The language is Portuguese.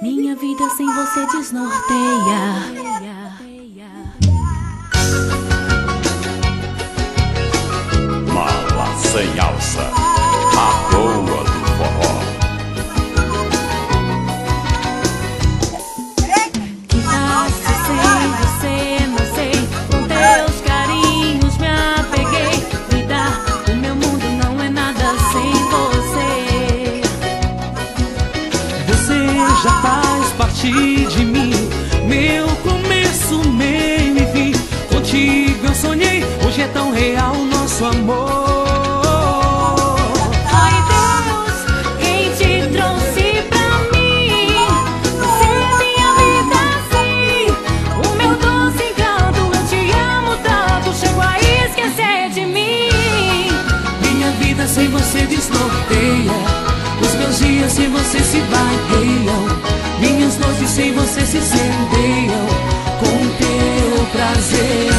Minha vida sem você desnorteia. Mala sem alça, Você já faz parte de mim, meu começo, meio e fim. Contigo eu sonhei, hoje é tão real nosso amor. Ai Deus, quem te trouxe pra mim? Você minha vida. O meu doce encanto, eu te amo tanto. Chego a esquecer de mim. Minha vida sem você desnorteia dias sem você se vagueiam Minhas noites sem você se sentem Com teu prazer.